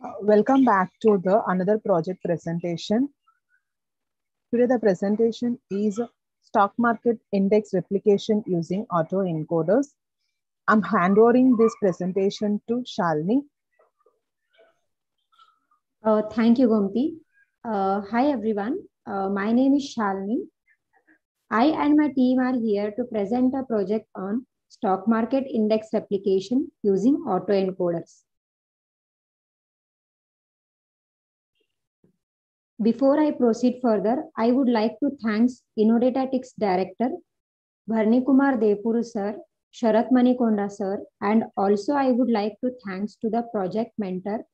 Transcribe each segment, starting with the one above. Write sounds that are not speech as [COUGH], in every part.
Uh, welcome back to the another project presentation. Today the presentation is stock market index replication using auto encoders. I'm handovering this presentation to Shalini. Uh, thank you, Gompi. Uh, hi, everyone. Uh, my name is Shalini. I and my team are here to present a project on stock market index replication using autoencoders. Before I proceed further, I would like to thank Innodatatics Director, Bharani Kumar Depuru sir, Sharat Manikonda sir, and also I would like to thanks to the project mentor,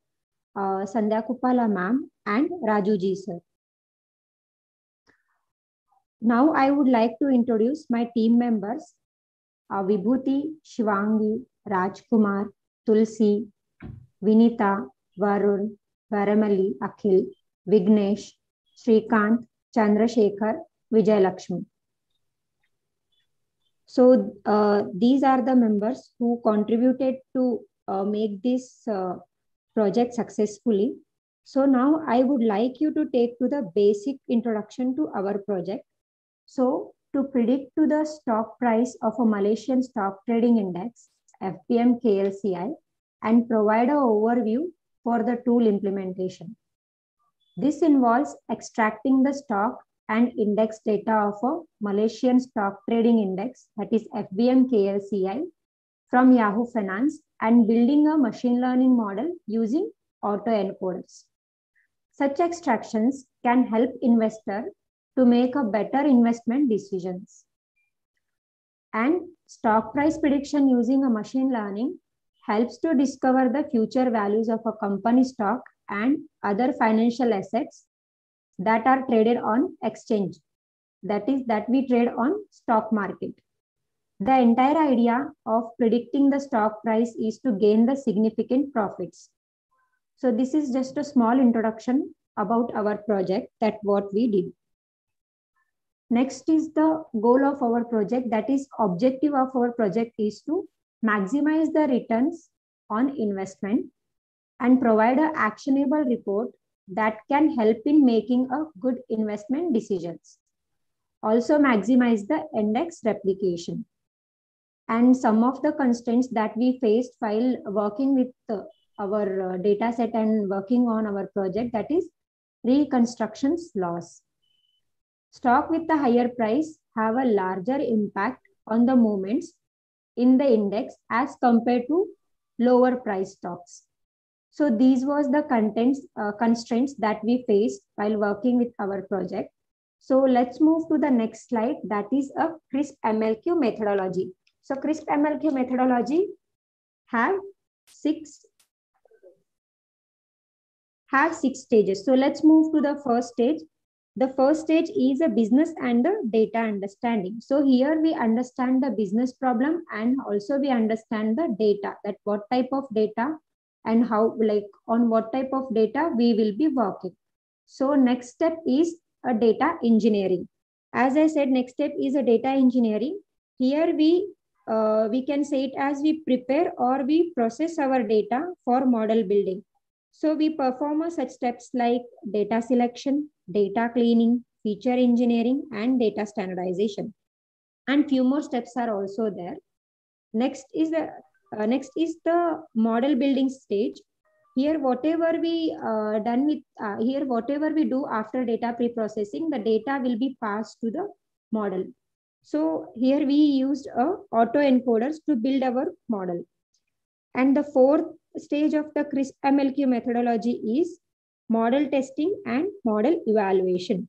uh, Sandhya Kupala ma'am and Raju ji sir. Now I would like to introduce my team members, uh, Vibhuti, Shivangi, Rajkumar, Tulsi, Vinita, Varun, Varamali, Akhil, Vignesh, Shrikant, Chandrasekhar, Vijay Lakshmi. So uh, these are the members who contributed to uh, make this uh, project successfully. So now I would like you to take to the basic introduction to our project. So to predict to the stock price of a Malaysian stock trading index, FBM KLCI, and provide an overview for the tool implementation. This involves extracting the stock and index data of a Malaysian stock trading index, that is FBM KLCI, from Yahoo Finance and building a machine learning model using autoencoders. Such extractions can help investor to make a better investment decisions. And stock price prediction using a machine learning helps to discover the future values of a company stock and other financial assets that are traded on exchange. That is that we trade on stock market. The entire idea of predicting the stock price is to gain the significant profits. So this is just a small introduction about our project that what we did. Next is the goal of our project. That is objective of our project is to maximize the returns on investment and provide an actionable report that can help in making a good investment decisions. Also maximize the index replication. And some of the constraints that we faced while working with uh, our uh, data set and working on our project that is reconstructions loss. Stock with a higher price have a larger impact on the movements in the index as compared to lower price stocks. So these was the contents uh, constraints that we faced while working with our project. So let's move to the next slide. That is a CRISP MLQ methodology. So CRISP MLQ methodology have six have six stages. So let's move to the first stage. The first stage is a business and the data understanding. So here we understand the business problem and also we understand the data that what type of data and how like on what type of data we will be working. So next step is a data engineering. As I said, next step is a data engineering. Here we uh, we can say it as we prepare or we process our data for model building. So we perform such steps like data selection, data cleaning, feature engineering, and data standardization. And few more steps are also there. Next is the uh, next is the model building stage. Here, whatever we uh, done with, uh, here, whatever we do after data pre-processing, the data will be passed to the model. So here we used uh, autoencoders to build our model. And the fourth stage of the CRISP MLQ methodology is model testing and model evaluation.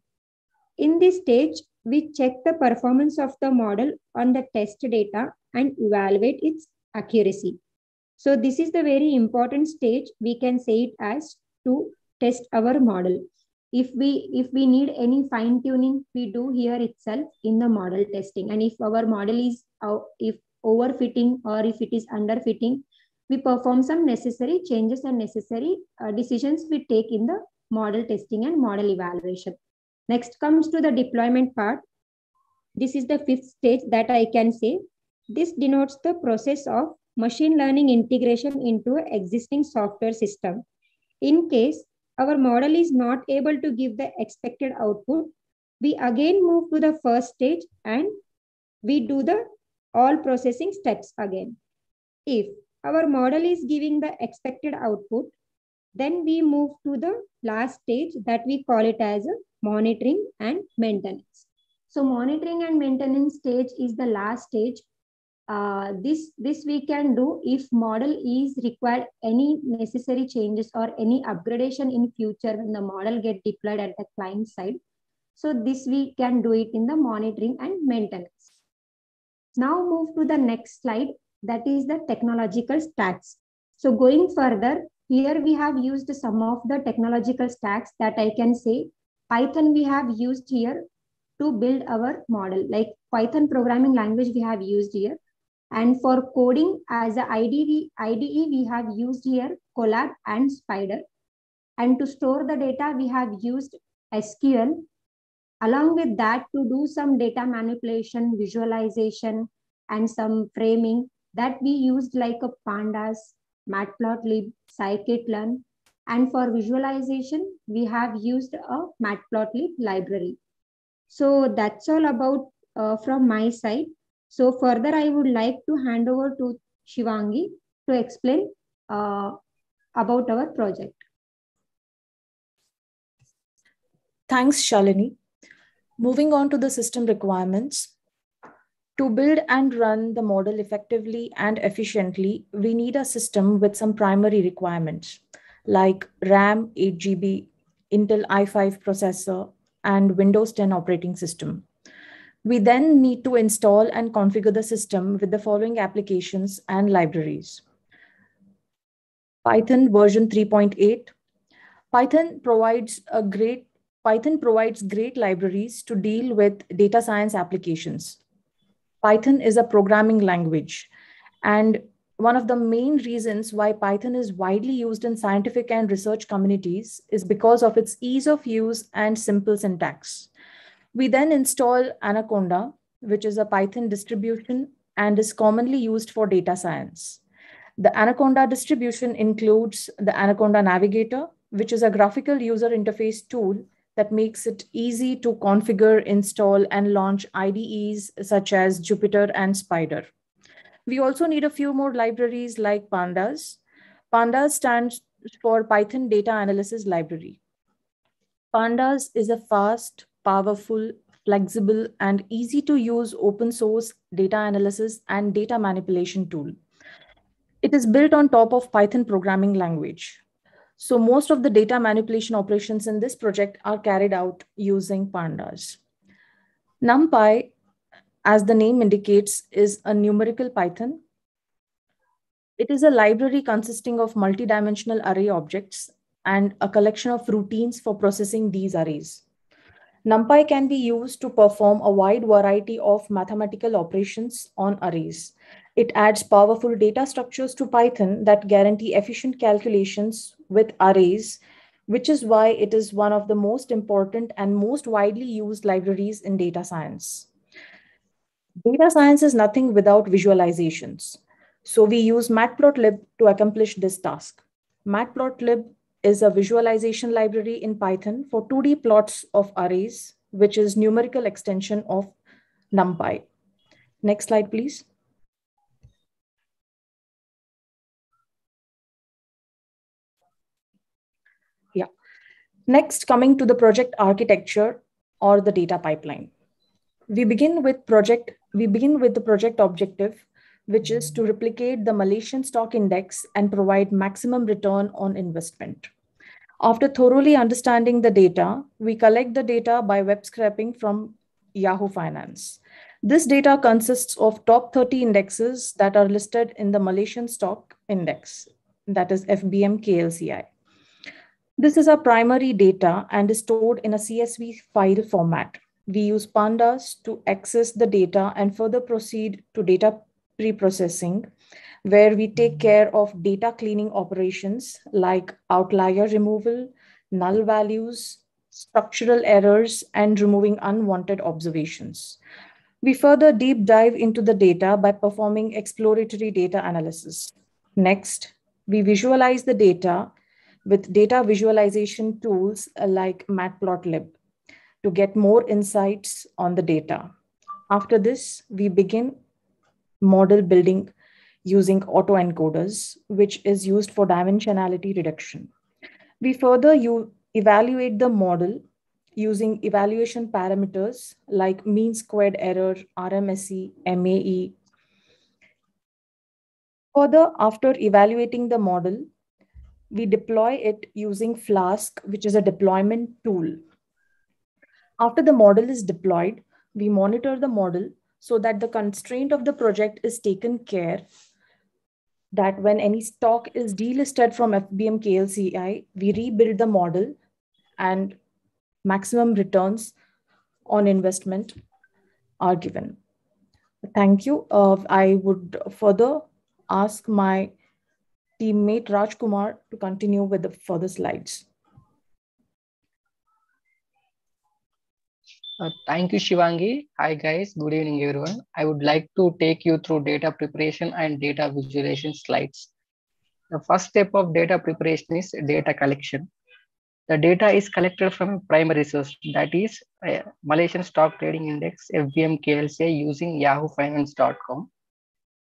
In this stage, we check the performance of the model on the test data and evaluate its accuracy. So this is the very important stage. We can say it as to test our model. If we if we need any fine tuning, we do here itself in the model testing. And if our model is if overfitting or if it is underfitting, we perform some necessary changes and necessary uh, decisions we take in the model testing and model evaluation. Next comes to the deployment part. This is the fifth stage that I can say this denotes the process of machine learning integration into existing software system. In case our model is not able to give the expected output, we again move to the first stage and we do the all processing steps again. If our model is giving the expected output, then we move to the last stage that we call it as a monitoring and maintenance. So monitoring and maintenance stage is the last stage. Uh, this, this we can do if model is required any necessary changes or any upgradation in future when the model get deployed at the client side. So this we can do it in the monitoring and maintenance. Now move to the next slide that is the technological stacks. So going further, here we have used some of the technological stacks that I can say Python we have used here to build our model. Like Python programming language we have used here. And for coding as a IDE, we have used here Colab and Spyder. And to store the data, we have used SQL. Along with that, to do some data manipulation, visualization, and some framing, that we used like a pandas, matplotlib, scikit-learn. And for visualization, we have used a matplotlib library. So that's all about uh, from my side. So further, I would like to hand over to Shivangi to explain uh, about our project. Thanks, Shalini. Moving on to the system requirements. To build and run the model effectively and efficiently, we need a system with some primary requirements like RAM 8 GB, Intel i5 processor, and Windows 10 operating system. We then need to install and configure the system with the following applications and libraries. Python version 3.8. Python provides a great Python provides great libraries to deal with data science applications. Python is a programming language. And one of the main reasons why Python is widely used in scientific and research communities is because of its ease of use and simple syntax. We then install Anaconda, which is a Python distribution and is commonly used for data science. The Anaconda distribution includes the Anaconda Navigator, which is a graphical user interface tool that makes it easy to configure, install, and launch IDEs such as Jupyter and Spyder. We also need a few more libraries like Pandas. Pandas stands for Python Data Analysis Library. Pandas is a fast, powerful, flexible, and easy to use open source data analysis and data manipulation tool. It is built on top of Python programming language. So most of the data manipulation operations in this project are carried out using pandas. NumPy, as the name indicates, is a numerical Python. It is a library consisting of multidimensional array objects and a collection of routines for processing these arrays. NumPy can be used to perform a wide variety of mathematical operations on arrays. It adds powerful data structures to Python that guarantee efficient calculations with arrays, which is why it is one of the most important and most widely used libraries in data science. Data science is nothing without visualizations. So we use matplotlib to accomplish this task. Matplotlib is a visualization library in Python for 2D plots of arrays, which is numerical extension of NumPy. Next slide, please. Yeah. Next, coming to the project architecture or the data pipeline. We begin with project, we begin with the project objective, which is to replicate the Malaysian stock index and provide maximum return on investment. After thoroughly understanding the data, we collect the data by web scraping from Yahoo Finance. This data consists of top 30 indexes that are listed in the Malaysian Stock Index, that is FBM KLCI. This is our primary data and is stored in a CSV file format. We use pandas to access the data and further proceed to data pre-processing, where we take care of data cleaning operations like outlier removal, null values, structural errors, and removing unwanted observations. We further deep dive into the data by performing exploratory data analysis. Next, we visualize the data with data visualization tools like Matplotlib to get more insights on the data. After this, we begin model building using autoencoders, which is used for dimensionality reduction. We further you evaluate the model using evaluation parameters like mean squared error, RMSE, MAE. Further, after evaluating the model, we deploy it using Flask, which is a deployment tool. After the model is deployed, we monitor the model so that the constraint of the project is taken care that when any stock is delisted from FBM KLCI, we rebuild the model and maximum returns on investment are given. Thank you. Uh, I would further ask my teammate Rajkumar to continue with the further slides. Uh, thank you, Shivangi. Hi, guys. Good evening, everyone. I would like to take you through data preparation and data visualization slides. The first step of data preparation is data collection. The data is collected from a primary source, that is uh, Malaysian Stock Trading Index, FBM KLCI using yahoofinance.com.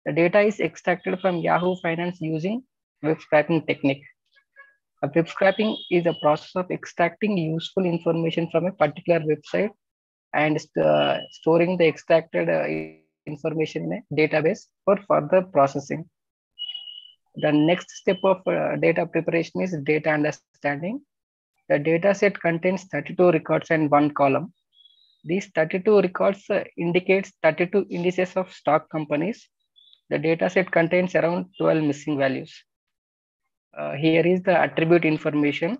The data is extracted from Yahoo Finance using web scraping technique. A web scraping is a process of extracting useful information from a particular website and uh, storing the extracted uh, information in a database for further processing. The next step of uh, data preparation is data understanding. The data set contains 32 records and one column. These 32 records uh, indicates 32 indices of stock companies. The data set contains around 12 missing values. Uh, here is the attribute information.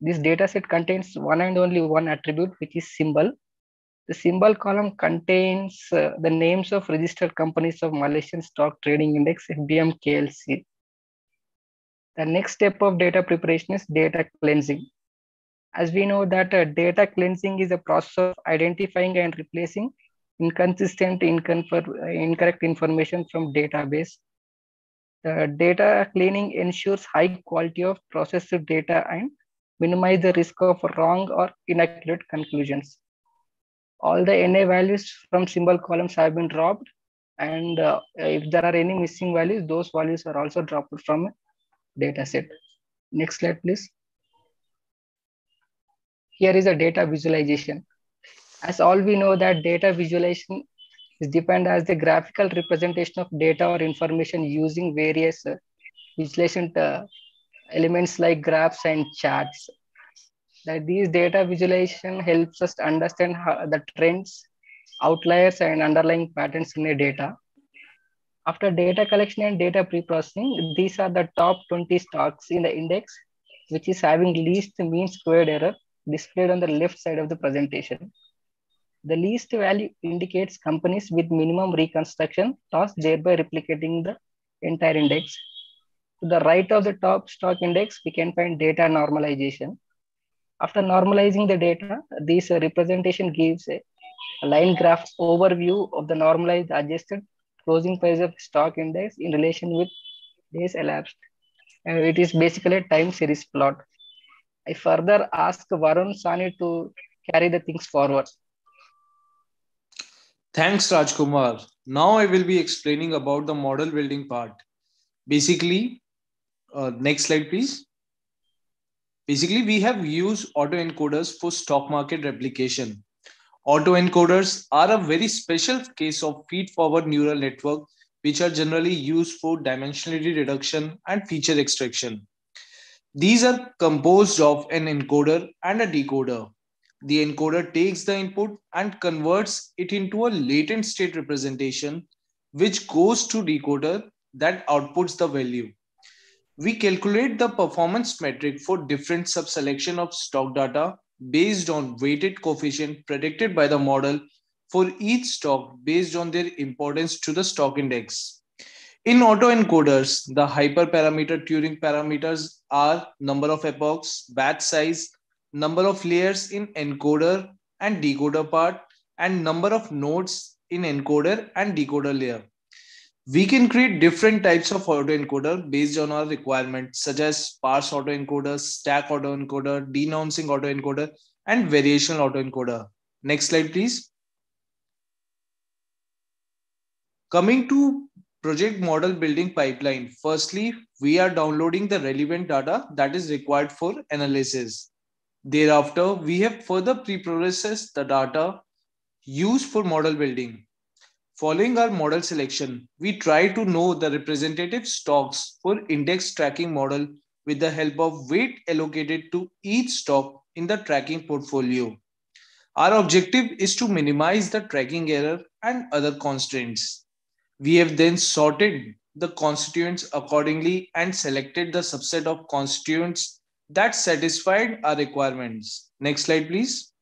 This data set contains one and only one attribute, which is symbol. The symbol column contains uh, the names of registered companies of Malaysian Stock Trading Index, FBM KLC. The next step of data preparation is data cleansing. As we know that uh, data cleansing is a process of identifying and replacing inconsistent, incorrect information from database the data cleaning ensures high quality of processed data and minimize the risk of wrong or inaccurate conclusions. All the NA values from symbol columns have been dropped. And uh, if there are any missing values, those values are also dropped from data set. Next slide, please. Here is a data visualization. As all we know that data visualization is defined as the graphical representation of data or information using various uh, visualization uh, elements like graphs and charts. That these data visualization helps us to understand how the trends, outliers, and underlying patterns in the data. After data collection and data pre-processing, these are the top 20 stocks in the index, which is having least mean squared error displayed on the left side of the presentation. The least value indicates companies with minimum reconstruction loss, thereby replicating the entire index. To the right of the top stock index, we can find data normalization. After normalizing the data, this representation gives a, line graph overview of the normalized adjusted closing price of stock index in relation with days elapsed. Uh, it is basically a time series plot. I further ask Varun Sani to carry the things forward. Thanks, Rajkumar. Now I will be explaining about the model building part. Basically, uh, next slide, please. Basically, we have used autoencoders for stock market replication. Autoencoders are a very special case of feed-forward neural network, which are generally used for dimensionality reduction and feature extraction. These are composed of an encoder and a decoder the encoder takes the input and converts it into a latent state representation, which goes to decoder that outputs the value. We calculate the performance metric for different subselection of stock data based on weighted coefficient predicted by the model for each stock based on their importance to the stock index. In autoencoders, the hyperparameter tuning parameters are number of epochs, batch size, number of layers in encoder and decoder part, and number of nodes in encoder and decoder layer. We can create different types of autoencoder based on our requirements, such as sparse autoencoder, stack autoencoder, denoising autoencoder, and variational autoencoder. Next slide, please. Coming to project model building pipeline, firstly, we are downloading the relevant data that is required for analysis. Thereafter, we have further pre-processed the data used for model building. Following our model selection, we try to know the representative stocks for index tracking model with the help of weight allocated to each stock in the tracking portfolio. Our objective is to minimize the tracking error and other constraints. We have then sorted the constituents accordingly and selected the subset of constituents that satisfied our requirements. Next slide, please.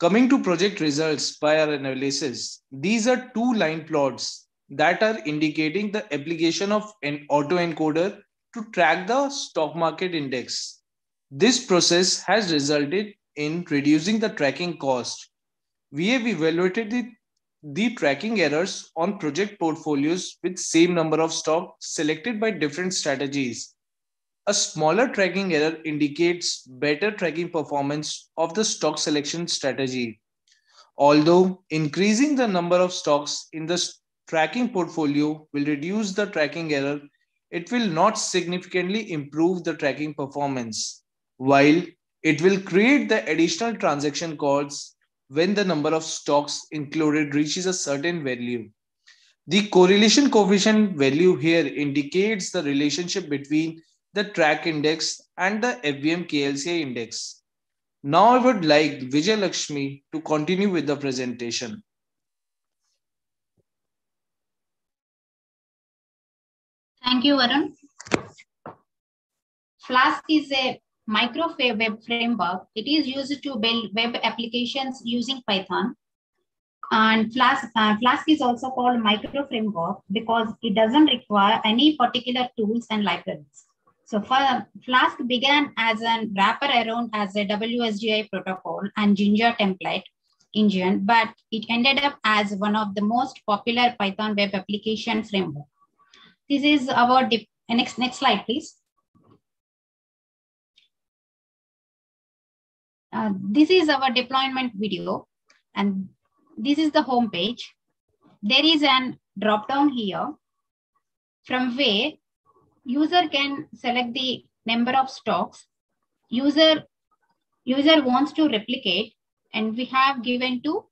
Coming to project results by our analysis, these are two line plots that are indicating the application of an autoencoder to track the stock market index. This process has resulted in reducing the tracking cost. We have evaluated the, the tracking errors on project portfolios with same number of stock selected by different strategies. A smaller tracking error indicates better tracking performance of the stock selection strategy. Although increasing the number of stocks in the tracking portfolio will reduce the tracking error, it will not significantly improve the tracking performance, while it will create the additional transaction costs when the number of stocks included reaches a certain value. The correlation coefficient value here indicates the relationship between the track index and the FBM KLCI index. Now I would like Vijay Lakshmi to continue with the presentation. Thank you, Varun. Flask is a micro web framework. It is used to build web applications using Python. And Flask, uh, Flask is also called micro framework because it doesn't require any particular tools and libraries. So Flask began as a wrapper around as a WSGI protocol and Jinja template engine, but it ended up as one of the most popular Python web application framework. This is our next next slide, please. Uh, this is our deployment video, and this is the home page. There is an drop down here from where user can select the number of stocks. User user wants to replicate and we have given to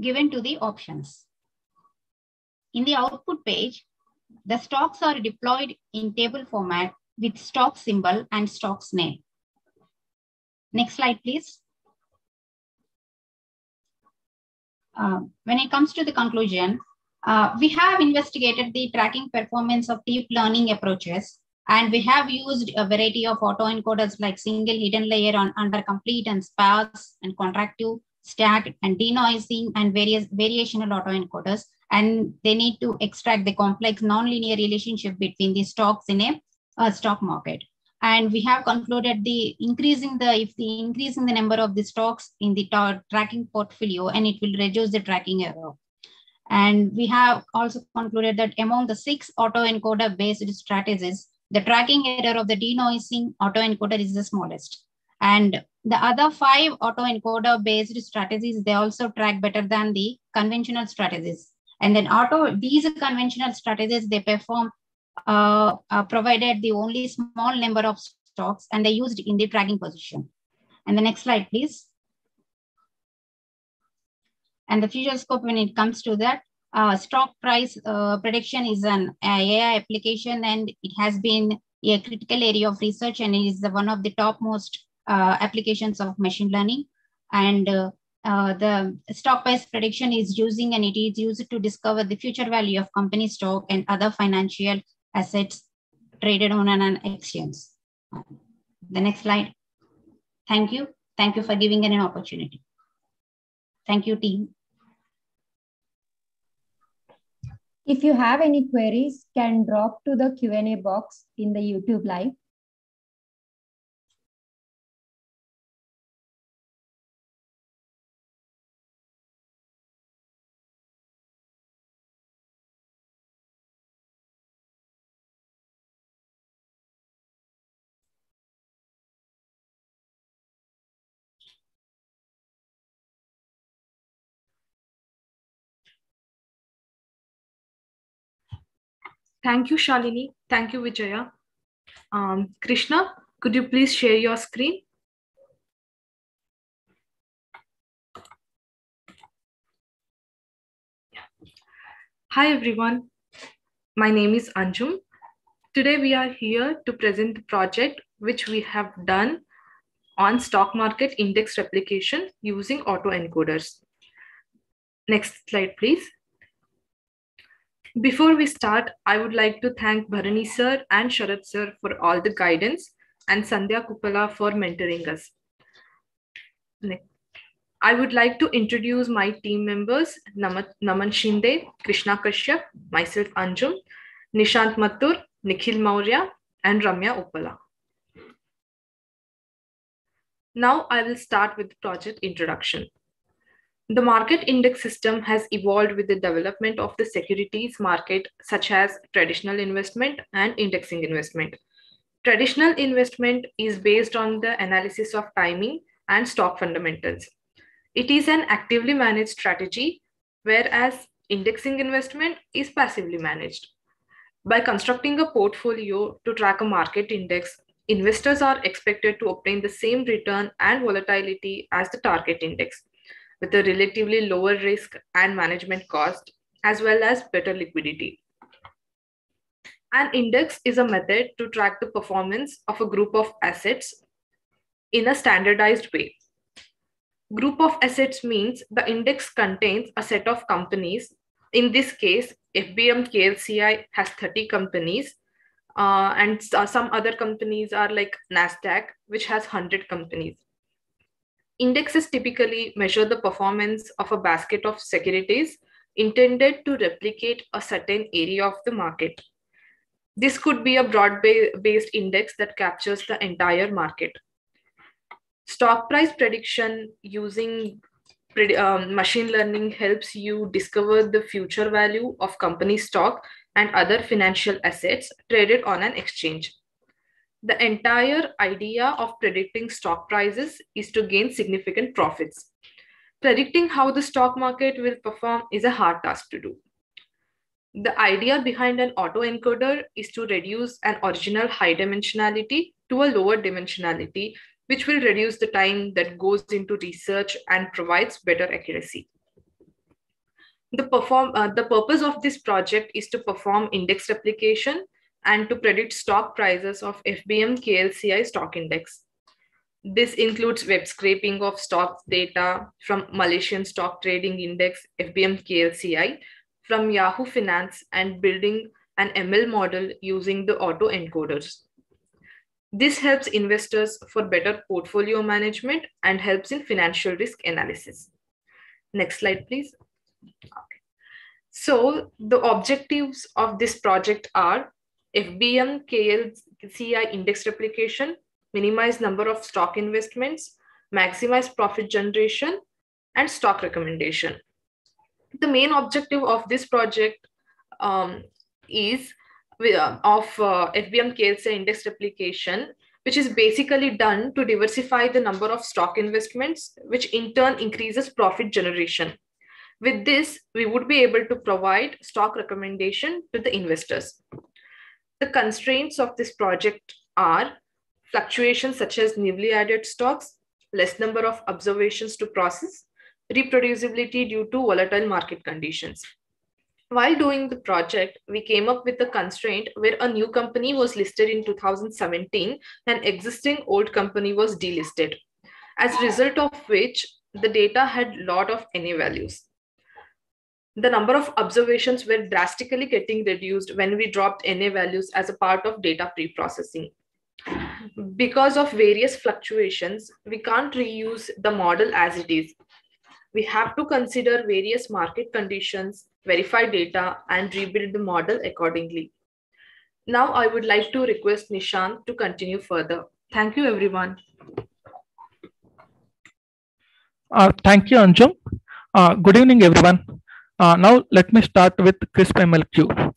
given to the options. In the output page the stocks are deployed in table format with stock symbol and stocks name. Next slide please. Uh, when it comes to the conclusion uh, we have investigated the tracking performance of deep learning approaches, and we have used a variety of autoencoders like single hidden layer on under complete and sparse and contractive, stacked and denoising and various variational autoencoders. And they need to extract the complex nonlinear relationship between the stocks in a, a stock market. And we have concluded the increasing the if the increasing the number of the stocks in the tracking portfolio, and it will reduce the tracking error. And we have also concluded that among the six autoencoder based strategies, the tracking error of the denoising autoencoder is the smallest. And the other five autoencoder based strategies, they also track better than the conventional strategies. And then auto, these conventional strategies, they perform uh, uh, provided the only small number of stocks and they used in the tracking position. And the next slide, please. And the future scope when it comes to that, uh, stock price uh, prediction is an AI application and it has been a critical area of research and is the, one of the topmost uh, applications of machine learning. And uh, uh, the stock price prediction is using and it is used to discover the future value of company stock and other financial assets traded on an exchange. The next slide. Thank you. Thank you for giving an opportunity. Thank you, team. If you have any queries, can drop to the Q&A box in the YouTube live. Thank you, Shalini. Thank you, Vijaya. Um, Krishna, could you please share your screen? Hi, everyone. My name is Anjum. Today, we are here to present the project which we have done on stock market index replication using autoencoders. Next slide, please. Before we start, I would like to thank Bharani sir and Sharat sir for all the guidance and Sandhya Kupala for mentoring us. I would like to introduce my team members, Naman Shinde, Krishna Kashyap, myself Anjum, Nishant Mathur, Nikhil Maurya, and Ramya Upala. Now I will start with project introduction. The market index system has evolved with the development of the securities market, such as traditional investment and indexing investment. Traditional investment is based on the analysis of timing and stock fundamentals. It is an actively managed strategy, whereas indexing investment is passively managed. By constructing a portfolio to track a market index, investors are expected to obtain the same return and volatility as the target index with a relatively lower risk and management cost, as well as better liquidity. An index is a method to track the performance of a group of assets in a standardized way. Group of assets means the index contains a set of companies. In this case, FBM KLCI has 30 companies, uh, and some other companies are like NASDAQ, which has 100 companies. Indexes typically measure the performance of a basket of securities intended to replicate a certain area of the market. This could be a broad-based index that captures the entire market. Stock price prediction using um, machine learning helps you discover the future value of company stock and other financial assets traded on an exchange. The entire idea of predicting stock prices is to gain significant profits. Predicting how the stock market will perform is a hard task to do. The idea behind an autoencoder is to reduce an original high dimensionality to a lower dimensionality, which will reduce the time that goes into research and provides better accuracy. The, perform, uh, the purpose of this project is to perform index replication and to predict stock prices of FBM KLCI stock index. This includes web scraping of stock data from Malaysian Stock Trading Index, FBM KLCI, from Yahoo Finance, and building an ML model using the auto encoders. This helps investors for better portfolio management and helps in financial risk analysis. Next slide, please. Okay. So the objectives of this project are FBM KLCI index replication, minimize number of stock investments, maximize profit generation, and stock recommendation. The main objective of this project um, is uh, of uh, FBM KLCI index replication, which is basically done to diversify the number of stock investments, which in turn increases profit generation. With this, we would be able to provide stock recommendation to the investors. The constraints of this project are fluctuations such as newly added stocks, less number of observations to process, reproducibility due to volatile market conditions. While doing the project, we came up with a constraint where a new company was listed in 2017 and existing old company was delisted, as a result of which the data had lot of NA values the number of observations were drastically getting reduced when we dropped NA values as a part of data pre-processing. Because of various fluctuations, we can't reuse the model as it is. We have to consider various market conditions, verify data, and rebuild the model accordingly. Now I would like to request Nishant to continue further. Thank you, everyone. Uh, thank you, Anjum. Uh, good evening, everyone. Uh, now let me start with CRISP-MLQ.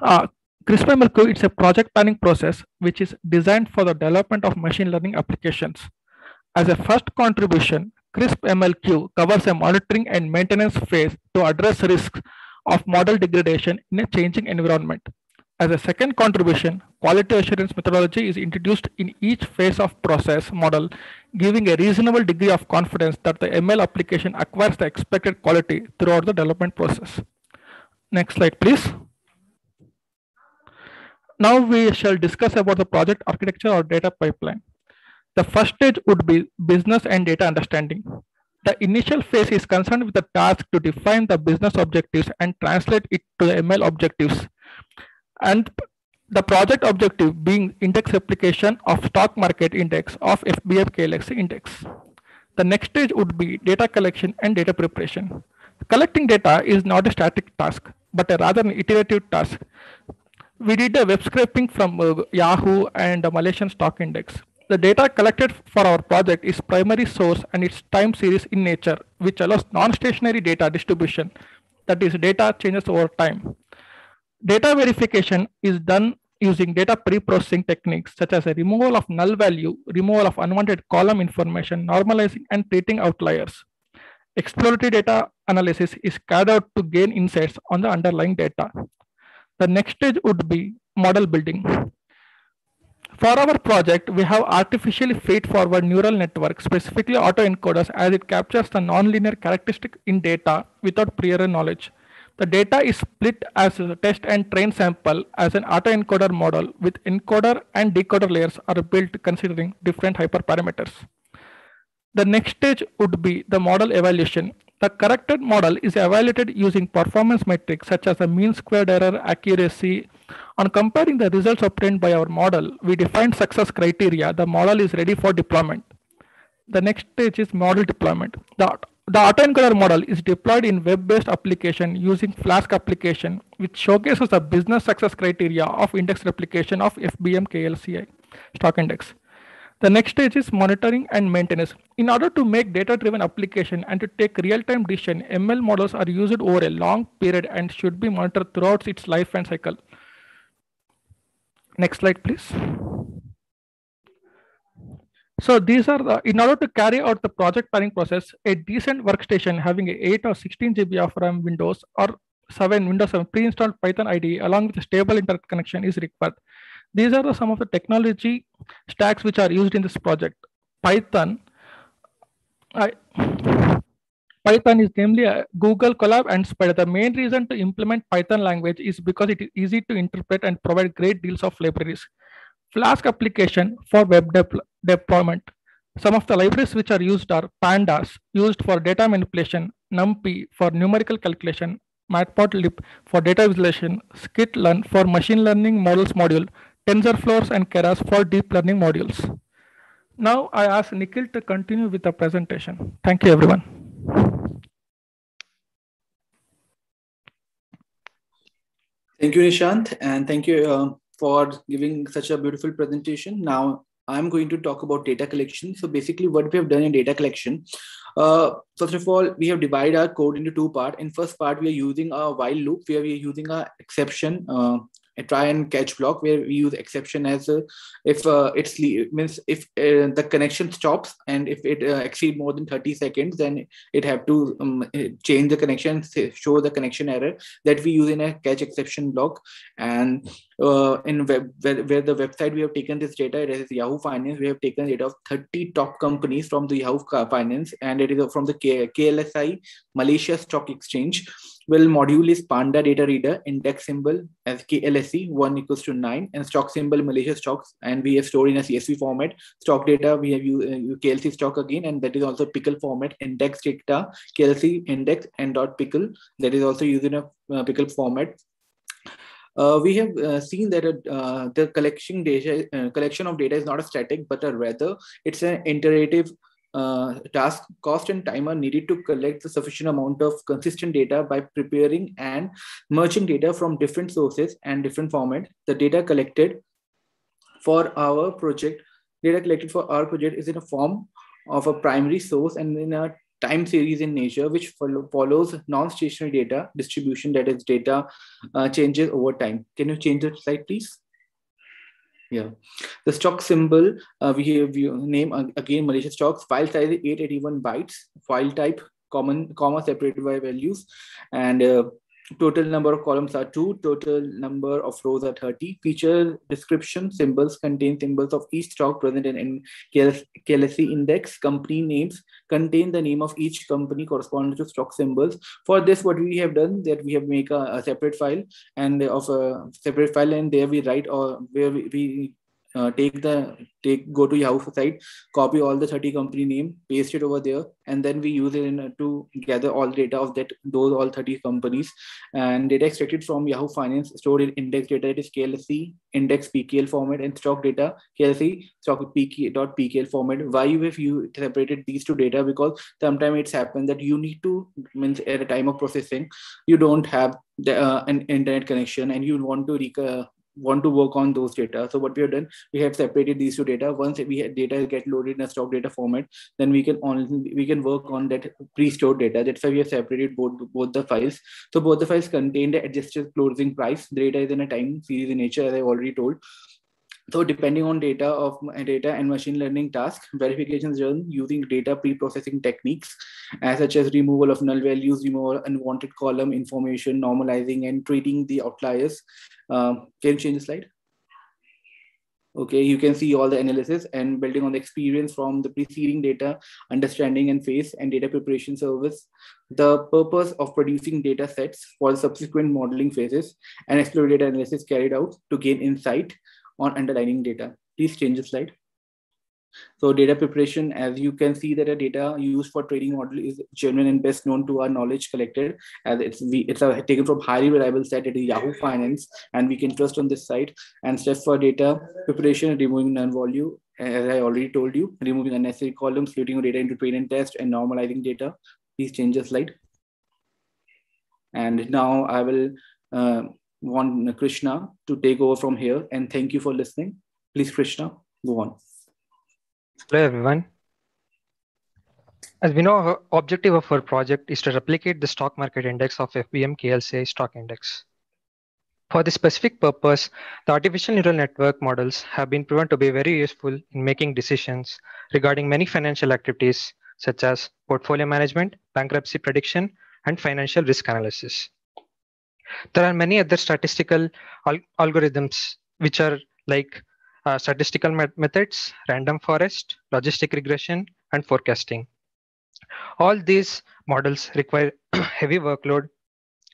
Uh, CRISP-MLQ is a project planning process which is designed for the development of machine learning applications. As a first contribution, CRISP-MLQ covers a monitoring and maintenance phase to address risks of model degradation in a changing environment. As a second contribution, quality assurance methodology is introduced in each phase of process model, giving a reasonable degree of confidence that the ML application acquires the expected quality throughout the development process. Next slide, please. Now we shall discuss about the project architecture or data pipeline. The first stage would be business and data understanding. The initial phase is concerned with the task to define the business objectives and translate it to the ML objectives and the project objective being index replication of stock market index of FBM KLSC index. The next stage would be data collection and data preparation. Collecting data is not a static task, but a rather an iterative task. We did a web scraping from uh, Yahoo and the Malaysian stock index. The data collected for our project is primary source and it's time series in nature, which allows non-stationary data distribution. That is data changes over time. Data verification is done using data pre-processing techniques such as a removal of null value, removal of unwanted column information, normalizing and treating outliers. Exploratory data analysis is carried out to gain insights on the underlying data. The next stage would be model building. For our project, we have artificially feed-forward neural network, specifically autoencoders, as it captures the nonlinear characteristic in data without prior knowledge. The data is split as a test and train sample as an autoencoder model with encoder and decoder layers are built considering different hyperparameters. The next stage would be the model evaluation. The corrected model is evaluated using performance metrics such as the mean squared error accuracy. On comparing the results obtained by our model, we define success criteria. The model is ready for deployment. The next stage is model deployment. The the autoencoder model is deployed in web-based application using Flask application, which showcases the business success criteria of index replication of FBM KLCI stock index. The next stage is monitoring and maintenance. In order to make data-driven application and to take real-time decision, ML models are used over a long period and should be monitored throughout its life and cycle. Next slide, please. So these are the, in order to carry out the project planning process, a decent workstation having a 8 or 16 GB of RAM Windows or 7 Windows 7 pre-installed Python IDE along with a stable internet connection is required. These are the, some of the technology stacks which are used in this project. Python, I, Python is namely a Google Colab and Spyder. The main reason to implement Python language is because it is easy to interpret and provide great deals of libraries. Flask application for web de deployment. Some of the libraries which are used are pandas used for data manipulation, numpy for numerical calculation, matplotlib for data visualization, scikit-learn for machine learning models module, TensorFlow and Keras for deep learning modules. Now I ask Nikhil to continue with the presentation. Thank you everyone. Thank you, Nishant, and thank you uh, for giving such a beautiful presentation. Now, I'm going to talk about data collection. So basically what we have done in data collection, uh, first of all, we have divided our code into two parts. In first part, we are using a while loop where we are using a exception uh, try and catch block where we use exception as a, if uh, it's means if uh, the connection stops and if it uh, exceed more than 30 seconds then it have to um, change the connection show the connection error that we use in a catch exception block. And uh, in web where, where, the website we have taken this data it is yahoo finance. We have taken data of 30 top companies from the yahoo finance and it is from the K- klsi malaysia stock exchange well module is panda data reader index symbol as KLSE 1 equals to 9 and stock symbol Malaysia stocks and we have stored in a CSV format. Stock data we have uh, KLC stock again and that is also pickle format index data KLC index and dot pickle. That is also used in a uh, pickle format. Uh, we have uh, seen that uh, the collection data uh, collection of data is not a static but a rather it's an iterative uh, task cost and time are needed to collect the sufficient amount of consistent data by preparing and merging data from different sources and different formats. The data collected for our project, data collected for our project is in a form of a primary source and in a time series in nature, which follow, follows non-stationary data distribution, that is data uh, changes over time. Can you change the slide, please? Yeah, the stock symbol uh, we have name again Malaysia stocks. File size 881 bytes. File type common comma separated by values, and uh, total number of columns are two, total number of rows are 30. Feature description symbols contain symbols of each stock present in KLSE index. Company names contain the name of each company corresponding to stock symbols. For this, what we have done that we have make a, a separate file and of a separate file and there we write or where we, we uh, take the take go to Yahoo site, copy all the 30 company name, paste it over there, and then we use it in, uh, to gather all data of that those all 30 companies and data extracted from Yahoo Finance stored in index data it is KLC index PKL format and stock data KLC stock dot PKL format. Why have you separated these two data because sometimes it's happened that you need to means at a time of processing you don't have the, uh, an internet connection and you want to rec- want to work on those data. So what we have done, we have separated these two data. Once we data get loaded in a stock data format, then we can on we can work on that pre-stored data. That's why we have separated both both the files. So both the files contain the adjusted closing price. The data is in a time series in nature, as I already told. So depending on data of data and machine learning task, verifications done using data pre-processing techniques, as such as removal of null values, removal unwanted column information, normalizing and treating the outliers. Um, can you change the slide? Okay, you can see all the analysis and building on the experience from the preceding data, understanding and phase and data preparation service. The purpose of producing data sets for subsequent modeling phases and exploratory data analysis carried out to gain insight on underlying data. Please change the slide. So data preparation, as you can see that a data used for training model is genuine and best known to our knowledge collected as it's we, it's a, taken from highly reliable site at Yahoo Finance and we can trust on this site and steps for data preparation, removing non-value, as I already told you, removing unnecessary columns, splitting data into train and test and normalizing data. Please change the slide. And now I will uh, want Krishna to take over from here. And thank you for listening. Please, Krishna, go on. Hello, everyone. As we know, objective of our project is to replicate the stock market index of FBM KLCI stock index. For this specific purpose, the artificial neural network models have been proven to be very useful in making decisions regarding many financial activities such as portfolio management, bankruptcy prediction, and financial risk analysis. There are many other statistical al algorithms which are like uh, statistical met methods, random forest, logistic regression, and forecasting. All these models require [CLEARS THROAT] heavy workload,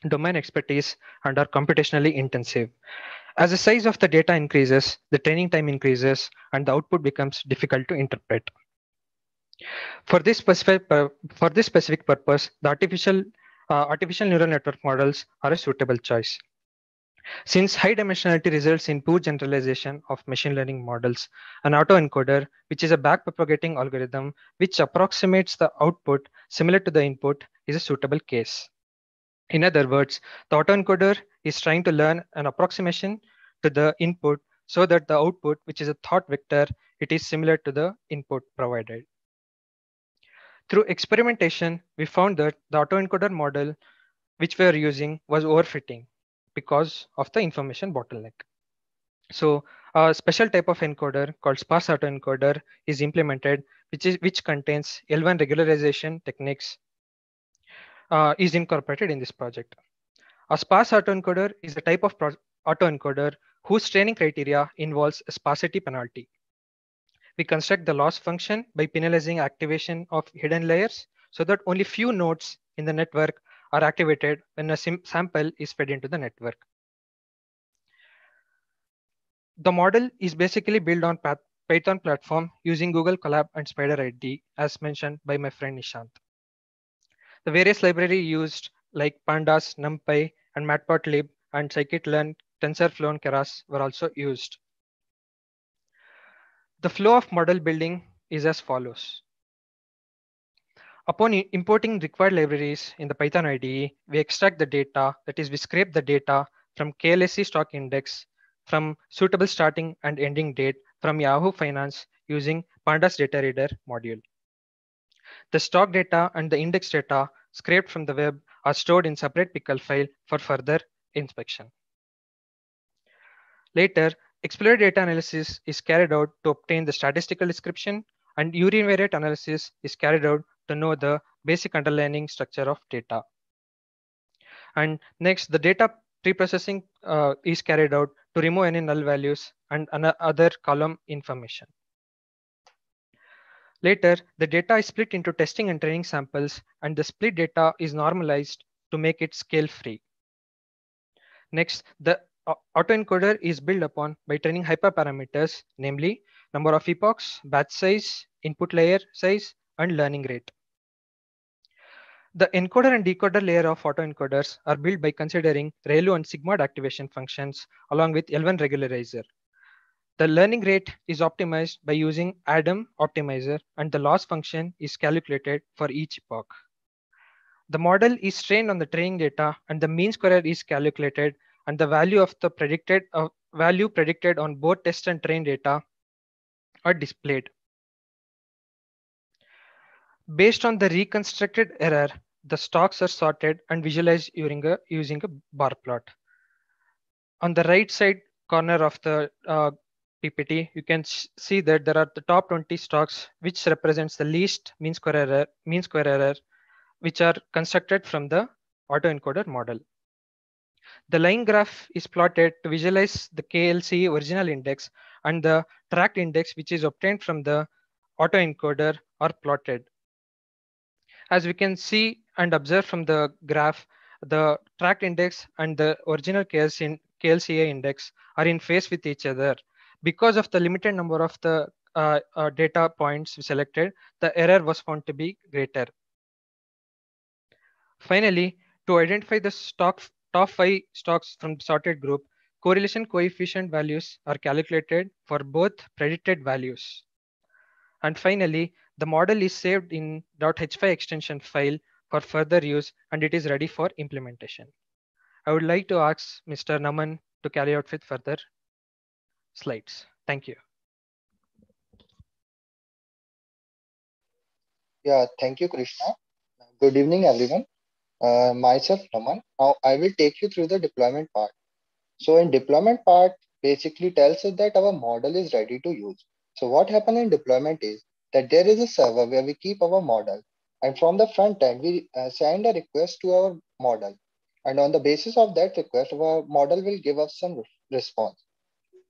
domain expertise, and are computationally intensive. As the size of the data increases, the training time increases, and the output becomes difficult to interpret. For this specific, for this specific purpose, the artificial uh, artificial neural network models are a suitable choice. Since high dimensionality results in poor generalization of machine learning models, an autoencoder, which is a backpropagating algorithm which approximates the output similar to the input, is a suitable case. In other words, the autoencoder is trying to learn an approximation to the input so that the output, which is a thought vector, it is similar to the input provided. Through experimentation, we found that the autoencoder model which we are using was overfitting because of the information bottleneck. So a special type of encoder called sparse autoencoder is implemented, which, is, which contains L1 regularization techniques uh, is incorporated in this project. A sparse autoencoder is a type of autoencoder whose training criteria involves a sparsity penalty we construct the loss function by penalizing activation of hidden layers so that only few nodes in the network are activated when a sample is fed into the network. The model is basically built on Python platform using Google Colab and Spyder IDE as mentioned by my friend Nishant. The various library used like Pandas, NumPy, and Matplotlib and scikit-learn, TensorFlow, and Keras were also used. The flow of model building is as follows. Upon importing required libraries in the Python IDE, we extract the data, that is we scrape the data from KLSE stock index from suitable starting and ending date from Yahoo Finance using Pandas data reader module. The stock data and the index data scraped from the web are stored in separate pickle file for further inspection. Later, Exploratory data analysis is carried out to obtain the statistical description and univariate analysis is carried out to know the basic underlying structure of data. And next, the data preprocessing uh, is carried out to remove any null values and other column information. Later, the data is split into testing and training samples, and the split data is normalized to make it scale free. Next, the autoencoder is built upon by training hyperparameters, namely number of epochs, batch size, input layer size, and learning rate. The encoder and decoder layer of autoencoders are built by considering ReLU and sigmoid activation functions along with L1 regularizer. The learning rate is optimized by using ADAM optimizer and the loss function is calculated for each epoch. The model is trained on the training data and the mean square is calculated and the value of the predicted uh, value predicted on both test and train data are displayed. Based on the reconstructed error, the stocks are sorted and visualized using a, using a bar plot. On the right side corner of the uh, PPT, you can see that there are the top 20 stocks, which represents the least mean square error, mean square error, which are constructed from the autoencoder model. The line graph is plotted to visualize the KLC original index and the tracked index, which is obtained from the autoencoder are plotted. As we can see and observe from the graph, the tracked index and the original KLCI index are in phase with each other because of the limited number of the uh, uh, data points selected, the error was found to be greater. Finally, to identify the stock, top five stocks from sorted group, correlation coefficient values are calculated for both predicted values. And finally, the model is saved in .h5 extension file for further use and it is ready for implementation. I would like to ask Mr. Naman to carry out with further slides. Thank you. Yeah, thank you, Krishna. Good evening, everyone. Uh, myself, Naman. Now, I will take you through the deployment part. So in deployment part, basically tells us that our model is ready to use. So what happened in deployment is that there is a server where we keep our model. And from the front end, we uh, send a request to our model. And on the basis of that request, our model will give us some response.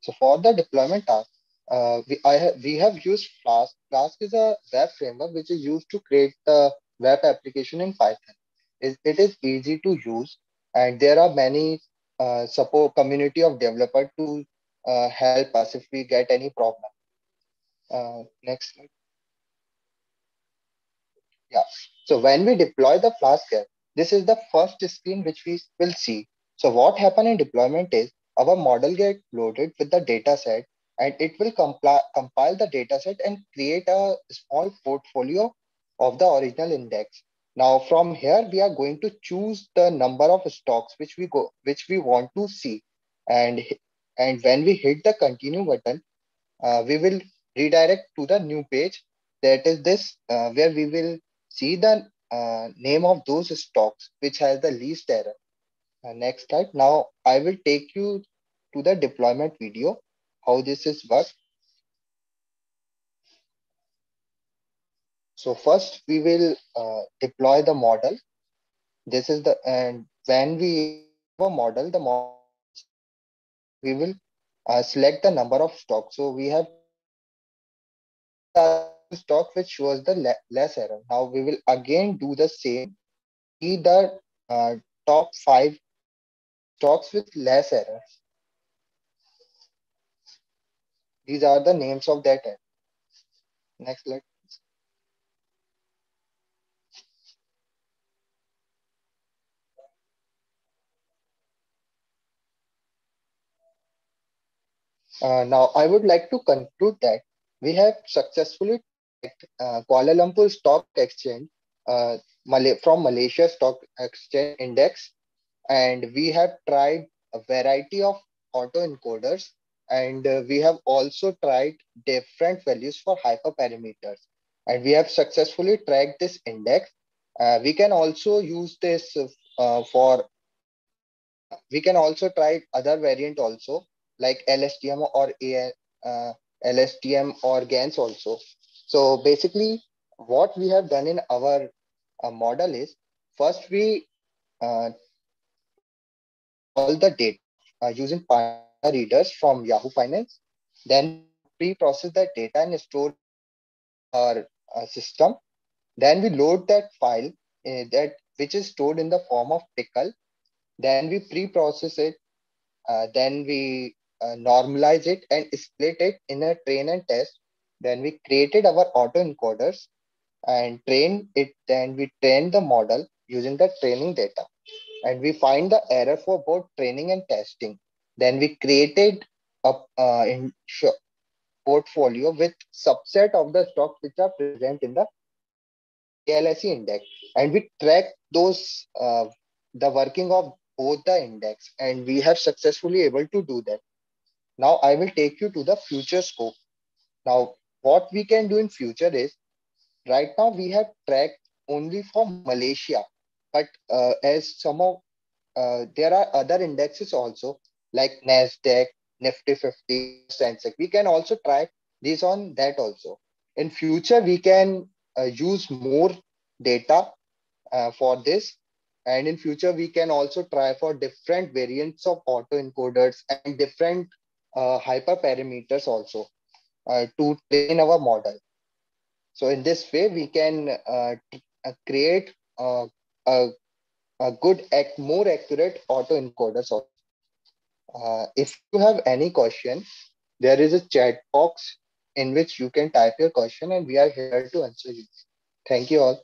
So for the deployment task, uh, we, I ha we have used Flask. Flask is a web framework which is used to create the web application in Python. It, it is easy to use and there are many uh, support community of developer to uh, help us if we get any problem. Uh, next slide. Yeah. So when we deploy the Flask app, this is the first screen which we will see. So what happened in deployment is our model get loaded with the data set and it will compile, compile the data set and create a small portfolio of the original index. Now from here, we are going to choose the number of stocks which we go, which we want to see. And, and when we hit the continue button, uh, we will redirect to the new page. That is this, uh, where we will see the uh, name of those stocks which has the least error. Uh, next slide. Now I will take you to the deployment video, how this is work. So first we will uh, deploy the model. This is the, and when we have a model, the model, we will uh, select the number of stocks. So we have stock which shows the le less error. Now we will again do the same, see the uh, top five stocks with less errors. These are the names of that error. Next slide. Uh, now, I would like to conclude that we have successfully uh, Kuala Lumpur Stock Exchange uh, from Malaysia Stock Exchange Index, and we have tried a variety of autoencoders, and uh, we have also tried different values for hyperparameters, and we have successfully tracked this index. Uh, we can also use this uh, for, we can also try other variant also, like LSTM or uh, LSTM or GANs also. So basically, what we have done in our uh, model is first we uh, all the data uh, using readers from Yahoo Finance. Then pre-process that data and store our uh, system. Then we load that file uh, that which is stored in the form of pickle. Then we pre-process it. Uh, then we normalize it and split it in a train and test. Then we created our autoencoders and train it. Then we train the model using the training data. And we find the error for both training and testing. Then we created a uh, in portfolio with subset of the stocks which are present in the KLSE index. And we track those, uh, the working of both the index and we have successfully able to do that. Now I will take you to the future scope. Now what we can do in future is right now we have tracked only for Malaysia, but uh, as some of uh, there are other indexes also like Nasdaq, Nifty 50, Sensex. We can also track these on that also. In future, we can uh, use more data uh, for this. And in future, we can also try for different variants of autoencoders and different uh, hyperparameters also to train our model. So in this way, we can uh, uh, create a, a good, act, more accurate autoencoders also. Uh, if you have any question, there is a chat box in which you can type your question and we are here to answer you. Thank you all.